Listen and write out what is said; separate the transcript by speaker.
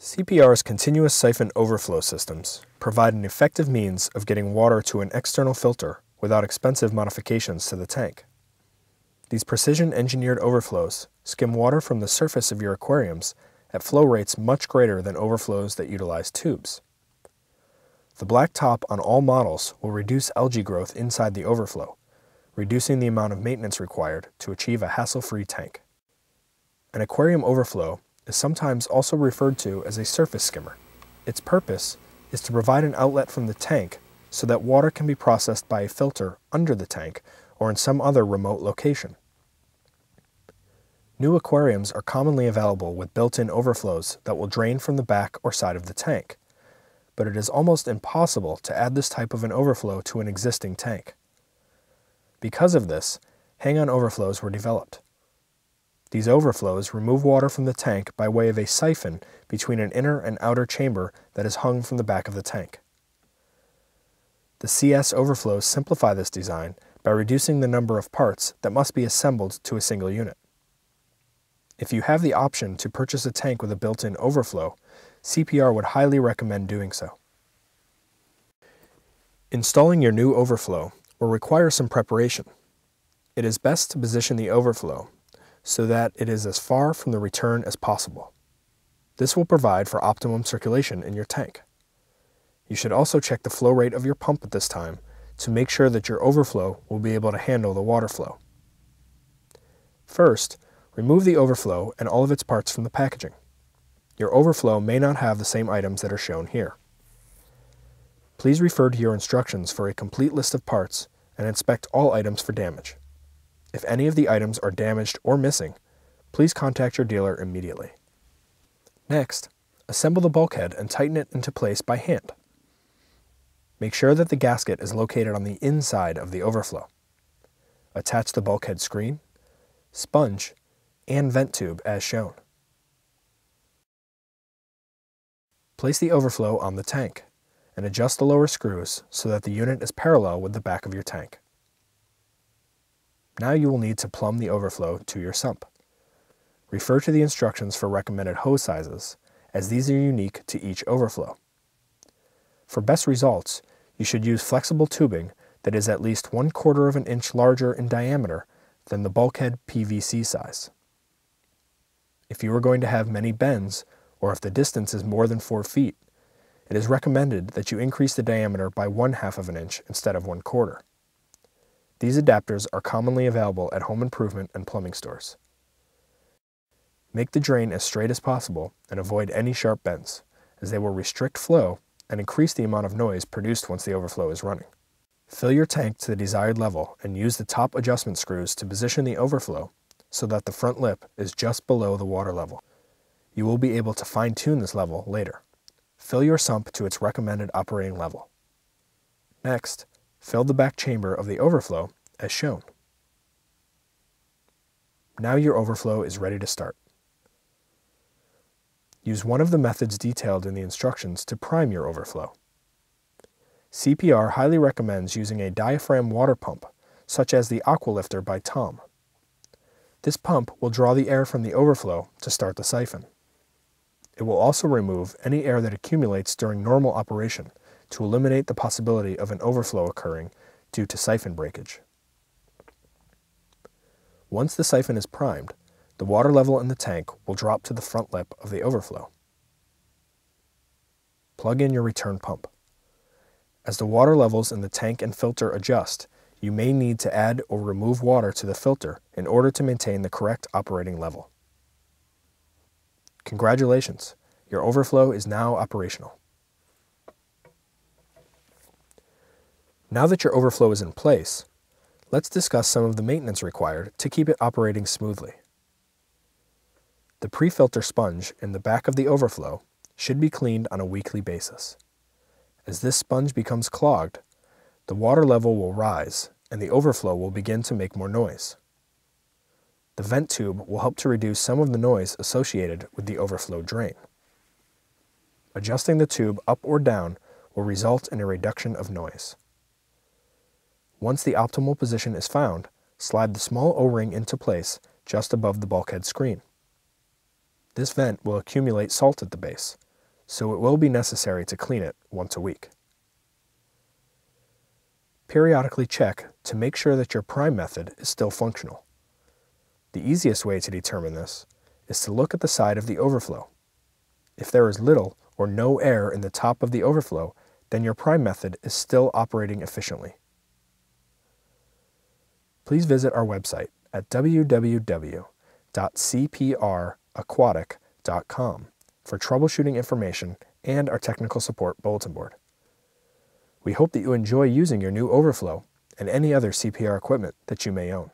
Speaker 1: CPR's continuous siphon overflow systems provide an effective means of getting water to an external filter without expensive modifications to the tank. These precision engineered overflows skim water from the surface of your aquariums at flow rates much greater than overflows that utilize tubes. The black top on all models will reduce algae growth inside the overflow, reducing the amount of maintenance required to achieve a hassle-free tank. An aquarium overflow is sometimes also referred to as a surface skimmer. Its purpose is to provide an outlet from the tank so that water can be processed by a filter under the tank or in some other remote location. New aquariums are commonly available with built-in overflows that will drain from the back or side of the tank, but it is almost impossible to add this type of an overflow to an existing tank. Because of this, hang-on overflows were developed. These overflows remove water from the tank by way of a siphon between an inner and outer chamber that is hung from the back of the tank. The CS overflows simplify this design by reducing the number of parts that must be assembled to a single unit. If you have the option to purchase a tank with a built-in overflow, CPR would highly recommend doing so. Installing your new overflow will require some preparation. It is best to position the overflow so that it is as far from the return as possible. This will provide for optimum circulation in your tank. You should also check the flow rate of your pump at this time to make sure that your overflow will be able to handle the water flow. First, Remove the overflow and all of its parts from the packaging. Your overflow may not have the same items that are shown here. Please refer to your instructions for a complete list of parts and inspect all items for damage. If any of the items are damaged or missing, please contact your dealer immediately. Next, assemble the bulkhead and tighten it into place by hand. Make sure that the gasket is located on the inside of the overflow. Attach the bulkhead screen, sponge, and vent tube as shown. Place the overflow on the tank and adjust the lower screws so that the unit is parallel with the back of your tank. Now you will need to plumb the overflow to your sump. Refer to the instructions for recommended hose sizes, as these are unique to each overflow. For best results, you should use flexible tubing that is at least one quarter of an inch larger in diameter than the bulkhead PVC size. If you are going to have many bends, or if the distance is more than 4 feet, it is recommended that you increase the diameter by one half of an inch instead of one quarter. These adapters are commonly available at home improvement and plumbing stores. Make the drain as straight as possible and avoid any sharp bends, as they will restrict flow and increase the amount of noise produced once the overflow is running. Fill your tank to the desired level and use the top adjustment screws to position the overflow so that the front lip is just below the water level. You will be able to fine tune this level later. Fill your sump to its recommended operating level. Next, fill the back chamber of the overflow as shown. Now your overflow is ready to start. Use one of the methods detailed in the instructions to prime your overflow. CPR highly recommends using a diaphragm water pump, such as the Aqualifter by Tom. This pump will draw the air from the overflow to start the siphon. It will also remove any air that accumulates during normal operation to eliminate the possibility of an overflow occurring due to siphon breakage. Once the siphon is primed, the water level in the tank will drop to the front lip of the overflow. Plug in your return pump. As the water levels in the tank and filter adjust, you may need to add or remove water to the filter in order to maintain the correct operating level. Congratulations, your overflow is now operational. Now that your overflow is in place, let's discuss some of the maintenance required to keep it operating smoothly. The pre-filter sponge in the back of the overflow should be cleaned on a weekly basis. As this sponge becomes clogged, the water level will rise and the overflow will begin to make more noise. The vent tube will help to reduce some of the noise associated with the overflow drain. Adjusting the tube up or down will result in a reduction of noise. Once the optimal position is found, slide the small O-ring into place just above the bulkhead screen. This vent will accumulate salt at the base, so it will be necessary to clean it once a week. Periodically check to make sure that your prime method is still functional. The easiest way to determine this is to look at the side of the overflow. If there is little or no air in the top of the overflow, then your prime method is still operating efficiently. Please visit our website at www.cpraquatic.com for troubleshooting information and our technical support bulletin board. We hope that you enjoy using your new overflow and any other CPR equipment that you may own.